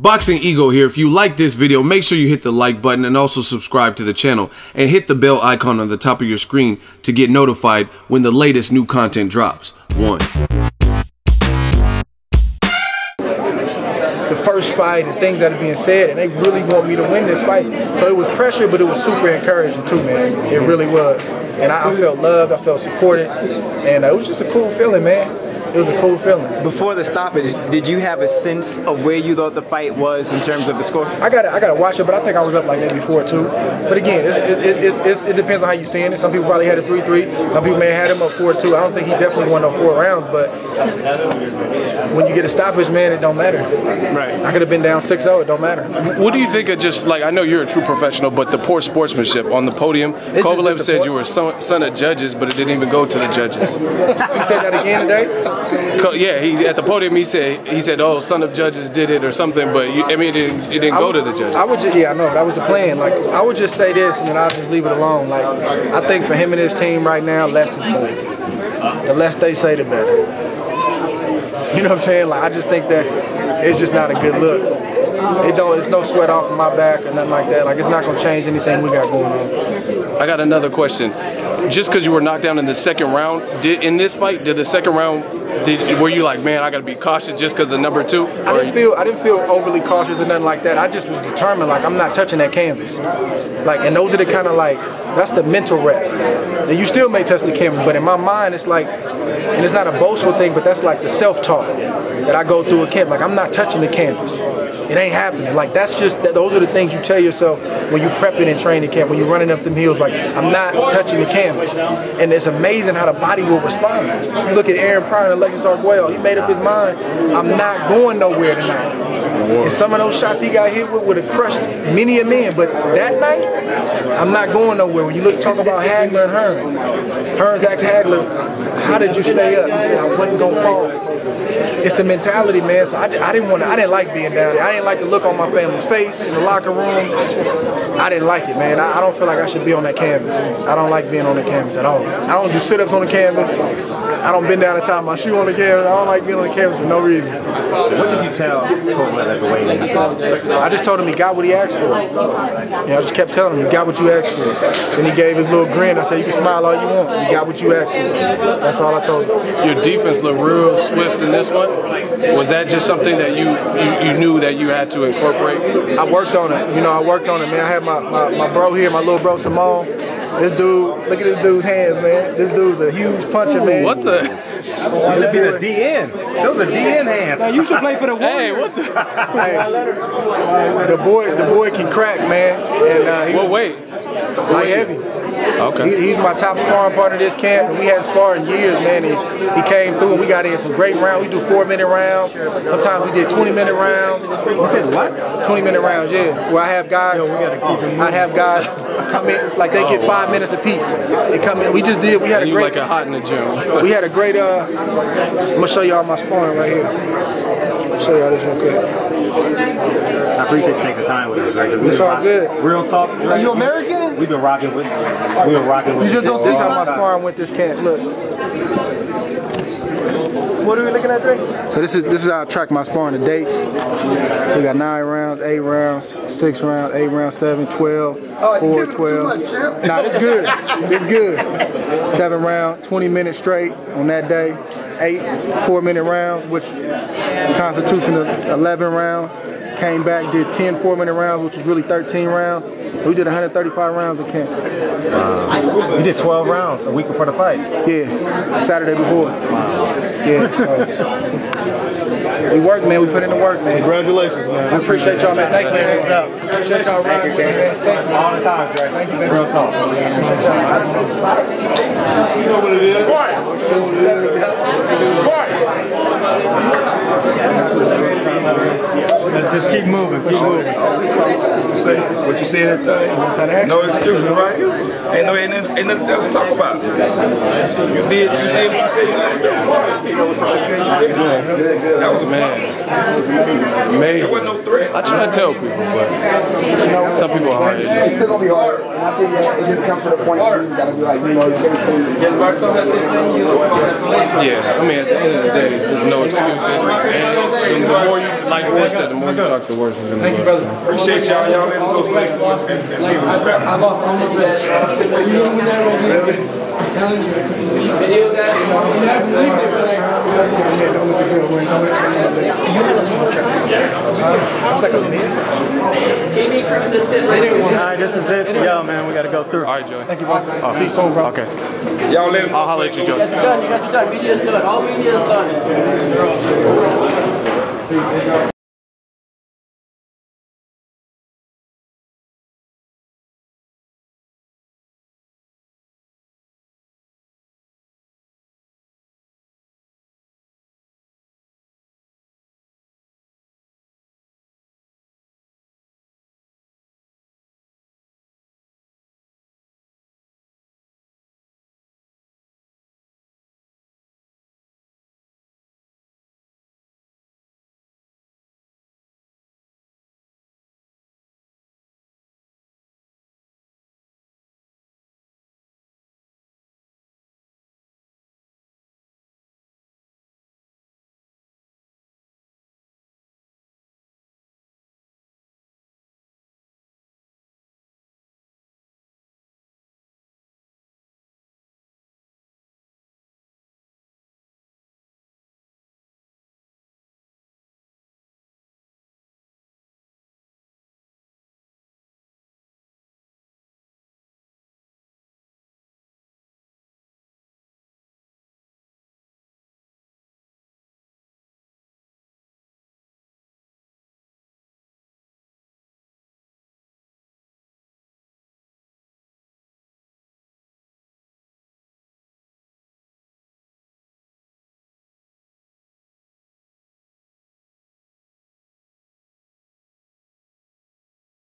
Boxing Ego here. If you like this video, make sure you hit the like button and also subscribe to the channel and hit the bell icon on the top of your screen to get notified when the latest new content drops. One. the first fight and things that are being said, and they really want me to win this fight. So it was pressure, but it was super encouraging too, man. It really was. And I, I felt loved, I felt supported, and uh, it was just a cool feeling, man it was a cool feeling. Before the stoppage, did you have a sense of where you thought the fight was in terms of the score? I got I got to watch it, but I think I was up like maybe four two. But again, it's, it, it's, it's, it depends on how you seeing it. Some people probably had a three three. Some people may have had him up four two. I don't think he definitely won no four rounds, but when you get a stoppage, man, it don't matter. Right. I could have been down 6-0. It don't matter. What do you think of just like I know you're a true professional, but the poor sportsmanship on the podium? It's Kovalev said you were son, son, of judges, but it didn't even go to the judges. he said that again today. Yeah, he at the podium he said he said, "Oh, son of judges did it" or something, but you, I mean, it didn't, it didn't go to the judges. I would just, yeah, I know that was the plan. Like I would just say this, and then I'll just leave it alone. Like I think for him and his team right now, less is more. The less they say, the better. You know what I'm saying? Like I just think that it's just not a good look. It don't. It's no sweat off of my back or nothing like that. Like it's not gonna change anything we got going on. I got another question. Just because you were knocked down in the second round, did in this fight, did the second round did, were you like, man, I got to be cautious just because the number two? I didn't feel I didn't feel overly cautious or nothing like that. I just was determined, like I'm not touching that canvas. Like, and those are the kind of like that's the mental rep. And you still may touch the canvas, but in my mind, it's like, and it's not a boastful thing, but that's like the self-talk that I go through a camp. Like I'm not touching the canvas. It ain't happening. Like that's just those are the things you tell yourself when you're prepping and training camp, when you're running up them hills. Like I'm not touching the canvas, and it's amazing how the body will respond. You look at Aaron Pryor and Alexis Arguello. He made up his mind. I'm not going nowhere tonight. And some of those shots he got hit with would have crushed many a man. But that night, I'm not going nowhere. When you look talk about Hagler and Hearns, Hearns asked Hagler, "How did you stay up?" He said, "I wasn't gonna fall." it's a mentality, man. So I, I didn't want to, I didn't like being down there. I didn't like the look on my family's face in the locker room. I didn't like it, man. I, I don't feel like I should be on that canvas. I don't like being on the canvas at all. I don't do sit-ups on the canvas. I don't bend down and tie my shoe on the canvas. I don't like being on the canvas for no reason. What did you tell Kovalev at the weigh-in? I just told him he got what he asked for. You I just kept telling him, you got what you asked for. Then he gave his little grin. I said, you can smile all you want. You got what you asked for. That's all I told him. Your defense looked real swift in this one. Was that just something that you, you, you knew that you had to incorporate? I worked on it. You know, I worked on it, man. I had my, my, my bro here, my little bro Simone. This dude, look at this dude's hands, man. This dude's a huge puncher, man. What the? You should be the DN. Those are DN hands. Now you should play for the Warriors. Hey, what the? hey, the boy, the boy can crack, man. And uh, what weight? Light heavy. Okay. He, he's my top sparring partner this camp, and we had sparring years, man. He, he came through, and we got in some great rounds. We do four-minute rounds. Sometimes we did 20-minute rounds. You said what? 20-minute rounds, yeah. Where I have guys. Yo, we gotta keep it I'd have guys come in like they get five minutes apiece. They come in. We just did. We had and a great. like a hot in the gym. we had a great. Uh, I'm gonna show y'all my sparring right here. I'll show y'all this real quick. I appreciate you taking the time with us, right? It's all good. Real talk. Right? Are you American? We've been rocking with. We've been rocking with. You just don't. This how my sparring went this camp. Look. What are we looking at there? So this is this is how I track my sparring. The dates. We got nine rounds, eight rounds, six rounds, eight rounds, seven, 12, four, 12. Nah, it's good. It's good. Seven rounds, 20 minutes straight on that day. Eight four-minute rounds, which constitution of 11 rounds. Came back, did 10 four-minute rounds, which was really 13 rounds. We did 135 rounds in camp. Wow. You did 12 rounds a week before the fight? Yeah, Saturday before. Wow. Yeah, so. We work, man. We put in the work, man. Congratulations, man. We appreciate y'all, man. Thank you, man. Appreciate y'all riding man. Thank you. All the time, Dre. Thank you, man. Real talk. Appreciate y'all. You know what it is? Let's just keep moving, keep moving. What you say? What you say that thing? No excuses, right? Ain't no ain't, nothing- ain't nothing else to talk about. You did you did what you said you gonna do. You know what's okay, you did. That was a man. Amazing. There wasn't no threat. I try to tell people, but some people are hard. It's still gonna be hard, and I think that it just comes to the point where you just gotta be like, you know, you can't say. Yeah, I mean, at the end of the day, there's no excuses. And the more you, like Boy said, the more you talk, the worse it's gonna Thank you, brother. Appreciate y'all. Y'all let him go so he can look and, and leave his family. All right, this is it for y'all, man. We got to go through. All right, Joey. Thank you, bro. See you soon, bro. Okay. Y'all let him go I'll holler at you, can Joey. look and leave his family. Media is done. All media is done.